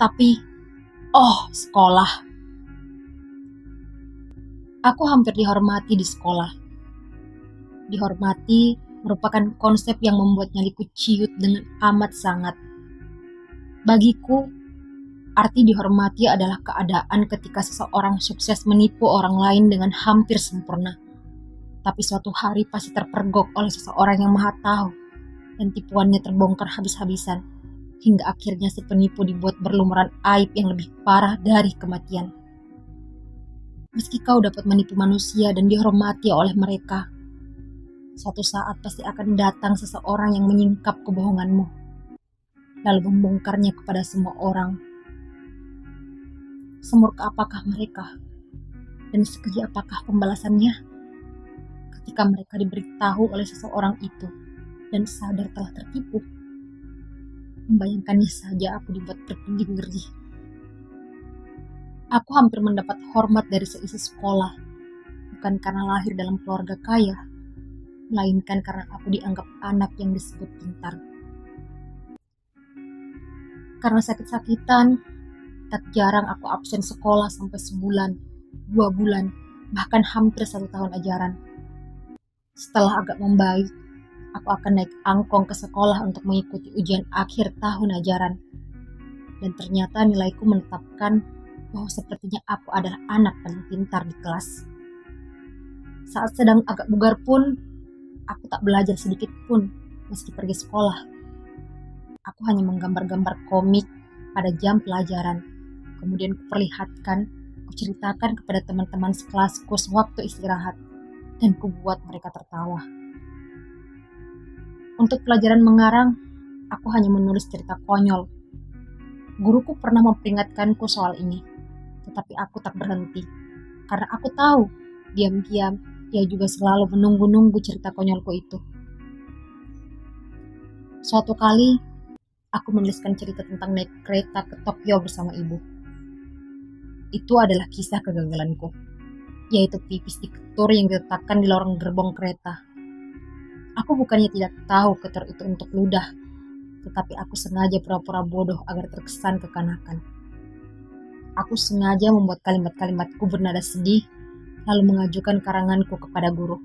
Tapi, oh sekolah. Aku hampir dihormati di sekolah. Dihormati merupakan konsep yang membuat nyaliku ciut dengan amat sangat. Bagiku, arti dihormati adalah keadaan ketika seseorang sukses menipu orang lain dengan hampir sempurna. Tapi suatu hari pasti terpergok oleh seseorang yang maha tahu dan tipuannya terbongkar habis-habisan hingga akhirnya si penipu dibuat berlumuran aib yang lebih parah dari kematian. Meski kau dapat menipu manusia dan dihormati oleh mereka, Suatu saat pasti akan datang seseorang yang menyingkap kebohonganmu, lalu membongkarnya kepada semua orang. Semurka apakah mereka? Dan sekeji apakah pembalasannya? Ketika mereka diberitahu oleh seseorang itu dan sadar telah tertipu. Membayangkannya saja aku dibuat berkedip-gerdih. Aku hampir mendapat hormat dari seisi sekolah, bukan karena lahir dalam keluarga kaya, melainkan karena aku dianggap anak yang disebut pintar. Karena sakit-sakitan, tak jarang aku absen sekolah sampai sebulan, dua bulan, bahkan hampir satu tahun ajaran. Setelah agak membaik, aku akan naik angkong ke sekolah untuk mengikuti ujian akhir tahun ajaran. Dan ternyata nilaiku menetapkan bahwa sepertinya aku adalah anak paling pintar di kelas. Saat sedang agak bugar pun, aku tak belajar sedikit pun meski pergi sekolah. Aku hanya menggambar-gambar komik pada jam pelajaran. Kemudian kuperlihatkan, kuceritakan kepada teman-teman sekelasku sewaktu istirahat, dan kubuat mereka tertawa. Untuk pelajaran mengarang, aku hanya menulis cerita konyol. Guruku pernah memperingatkanku soal ini, tetapi aku tak berhenti. Karena aku tahu, diam-diam ia juga selalu menunggu-nunggu cerita konyolku itu. Suatu kali, aku menuliskan cerita tentang naik kereta ke Tokyo bersama ibu. Itu adalah kisah kegagalanku, yaitu pipis di ketur yang diletakkan di lorong gerbong kereta. Aku bukannya tidak tahu ketur itu untuk ludah, tetapi aku sengaja pura-pura bodoh agar terkesan kekanakan. Aku sengaja membuat kalimat-kalimatku bernada sedih lalu mengajukan karanganku kepada guru.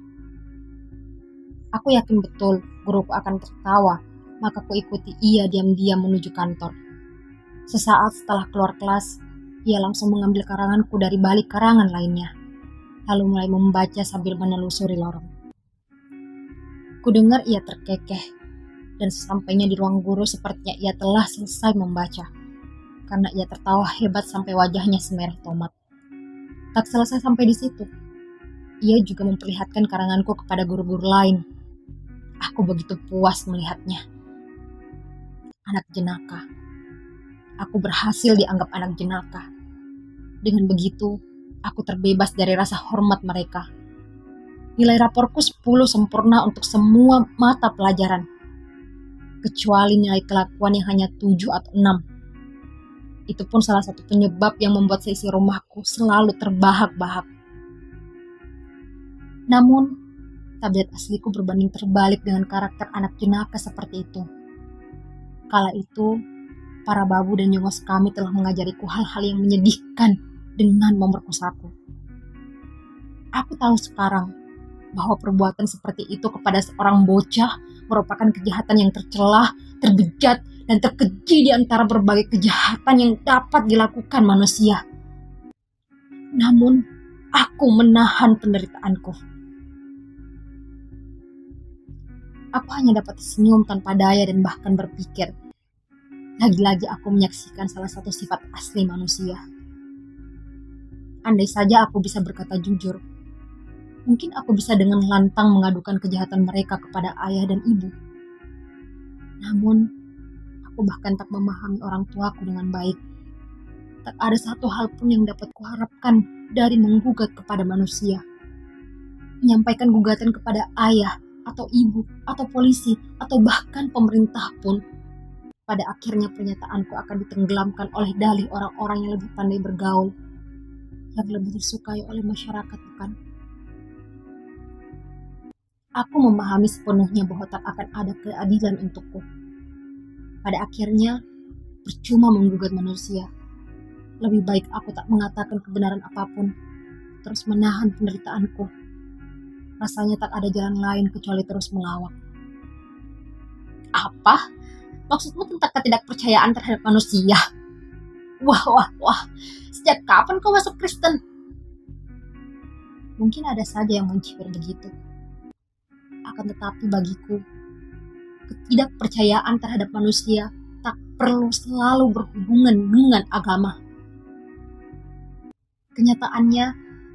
Aku yakin betul guruku akan tertawa, maka ku ikuti ia diam-diam menuju kantor. Sesaat setelah keluar kelas, ia langsung mengambil karanganku dari balik karangan lainnya, lalu mulai membaca sambil menelusuri lorong. Kudengar ia terkekeh, dan sesampainya di ruang guru sepertinya ia telah selesai membaca, karena ia tertawa hebat sampai wajahnya semerah tomat. Tak selesai sampai di situ. Ia juga memperlihatkan karanganku kepada guru-guru lain. Aku begitu puas melihatnya. Anak jenaka. Aku berhasil dianggap anak jenaka. Dengan begitu, aku terbebas dari rasa hormat mereka. Nilai raporku 10 sempurna untuk semua mata pelajaran. Kecuali nilai kelakuan yang hanya 7 atau 6 itu pun salah satu penyebab yang membuat seisi rumahku selalu terbahak-bahak. Namun, tabiat asliku berbanding terbalik dengan karakter anak jenaka seperti itu. Kala itu, para babu dan nyongos kami telah mengajariku hal-hal yang menyedihkan dengan memerkosaku. Aku tahu sekarang bahwa perbuatan seperti itu kepada seorang bocah merupakan kejahatan yang tercelah, terbejat, dan terkeji di antara berbagai kejahatan yang dapat dilakukan manusia. Namun, aku menahan penderitaanku. Aku hanya dapat senyum tanpa daya dan bahkan berpikir, lagi-lagi aku menyaksikan salah satu sifat asli manusia. Andai saja aku bisa berkata jujur, mungkin aku bisa dengan lantang mengadukan kejahatan mereka kepada ayah dan ibu. Namun, Aku bahkan tak memahami orang tuaku dengan baik. Tak ada satu hal pun yang dapat kuharapkan dari menggugat kepada manusia. Menyampaikan gugatan kepada ayah, atau ibu, atau polisi, atau bahkan pemerintah pun. Pada akhirnya pernyataanku akan ditenggelamkan oleh dalih orang-orang yang lebih pandai bergaul, yang lebih disukai oleh masyarakat, bukan? Aku memahami sepenuhnya bahwa tak akan ada keadilan untukku pada akhirnya, Percuma menggugat manusia. Lebih baik aku tak mengatakan kebenaran apa pun, terus menahan penderitaanku. Rasanya tak ada jalan lain kecuali terus melawak. Apa? Maksudmu tentang ketidakpercayaan terhadap manusia? Wah, wah, wah. Sejak kapan kau masuk Kristen? Mungkin ada saja yang mencibir begitu. Akan tetapi bagiku, ketidakpercayaan terhadap manusia tak perlu selalu berhubungan dengan agama. Kenyataannya,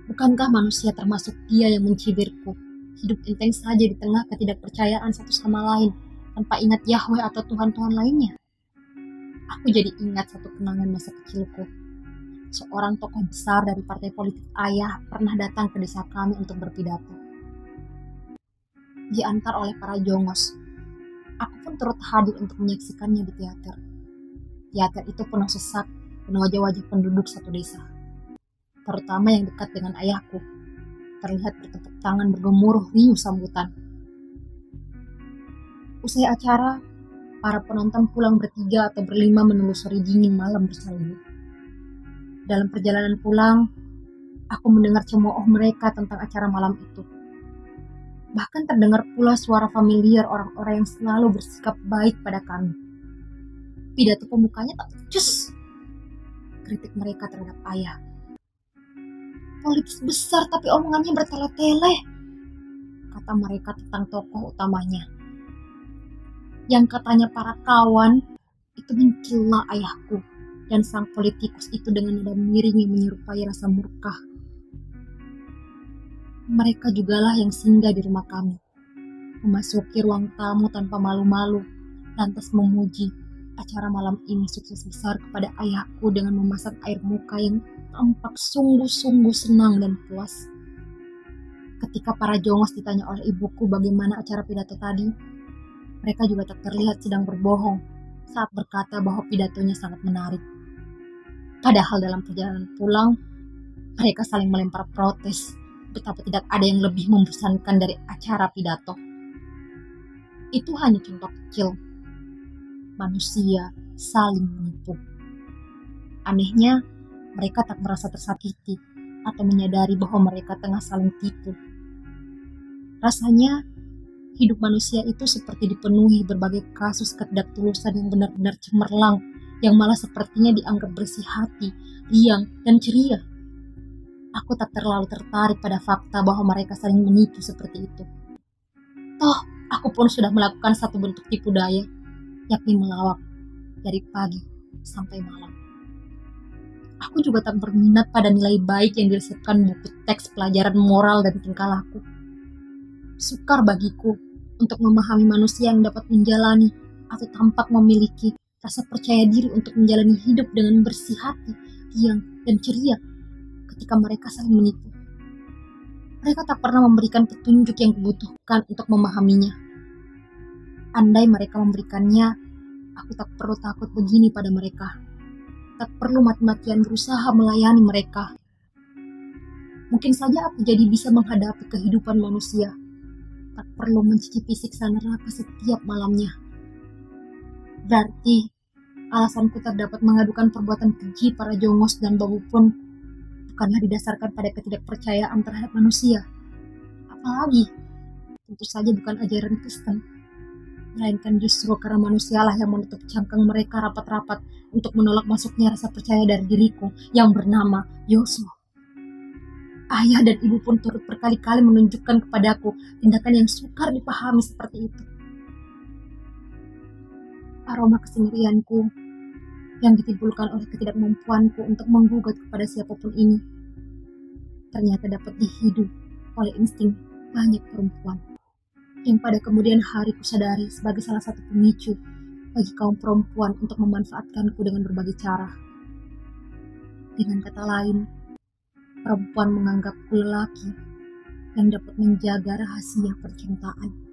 bukankah manusia termasuk dia yang mencibirku? Hidup enteng saja di tengah ketidakpercayaan satu sama lain, tanpa ingat Yahweh atau Tuhan-Tuhan lainnya. Aku jadi ingat satu kenangan masa kecilku. Seorang tokoh besar dari partai politik ayah pernah datang ke desa kami untuk berpidato. Diantar oleh para jongos, aku pun turut hadir untuk menyaksikannya di teater. Teater itu penuh sesak dan wajah-wajah penduduk satu desa, terutama yang dekat dengan ayahku. Terlihat bertepuk tangan bergemuruh riuh sambutan. Usai acara, para penonton pulang bertiga atau berlima menelusuri dingin malam berselimut. Dalam perjalanan pulang, aku mendengar cemooh mereka tentang acara malam itu. Bahkan terdengar pula suara familiar orang-orang yang selalu bersikap baik pada kami. Pidato pemukanya tak becus. Kritik mereka terhadap ayah. Politis besar tapi omongannya bertele-tele. Kata mereka tentang tokoh utamanya yang katanya para kawan itu mencela ayahku dan sang politikus itu dengan nada miring yang menyerupai rasa murka. Mereka jugalah yang singgah di rumah kami, memasuki ruang tamu tanpa malu-malu, lantas memuji acara malam ini sukses besar kepada ayahku dengan memasang air muka yang tampak sungguh-sungguh senang dan puas. Ketika para jongos ditanya oleh ibuku bagaimana acara pidato tadi, mereka juga tak terlihat sedang berbohong saat berkata bahwa pidatonya sangat menarik. Padahal dalam perjalanan pulang, mereka saling melempar protes betapa tidak ada yang lebih membosankan dari acara pidato. Itu hanya contoh kecil. Manusia saling menipu. Anehnya, mereka tak merasa tersakiti atau menyadari bahwa mereka tengah saling tipu. Rasanya hidup manusia itu seperti dipenuhi berbagai kasus ketidaktulusan yang benar-benar cemerlang, yang malah sepertinya dianggap bersih hati, riang, dan ceria. Aku tak terlalu tertarik pada fakta bahwa mereka saling menipu seperti itu. Toh, aku pun sudah melakukan satu bentuk tipu daya, yakni melawak dari pagi sampai malam. Aku juga tak berminat pada nilai baik yang diresepkan buku teks pelajaran moral dan tingkah laku. Sukar bagiku untuk memahami manusia yang dapat menjalani atau tampak memiliki rasa percaya diri untuk menjalani hidup dengan bersih hati, riang, dan ceria ketika mereka saling menipu. Mereka tak pernah memberikan petunjuk yang dibutuhkan untuk memahaminya. Andai mereka memberikannya, aku tak perlu takut begini pada mereka. Tak perlu mati-matian berusaha melayani mereka. Mungkin saja aku jadi bisa menghadapi kehidupan manusia tak perlu mencicipi siksa neraka setiap malamnya. Berarti alasanku terdapat mengadukan perbuatan keji para jongos dan babu pun bukanlah didasarkan pada ketidakpercayaan terhadap manusia. Apalagi, tentu saja bukan ajaran Kristen, melainkan justru karena manusialah yang menutup cangkang mereka rapat-rapat untuk menolak masuknya rasa percaya dari diriku yang bernama Yosua. Ayah dan ibu pun turut berkali-kali menunjukkan kepadaku tindakan yang sukar dipahami seperti itu. Aroma kesendirianku yang ditimbulkan oleh ketidakmampuanku untuk menggugat kepada siapa pun ini ternyata dapat dihidup oleh insting banyak perempuan yang pada kemudian hari kusadari sebagai salah satu pemicu bagi kaum perempuan untuk memanfaatkanku dengan berbagai cara. Dengan kata lain, perempuan menganggapku lelaki dan dapat menjaga rahasia percintaan.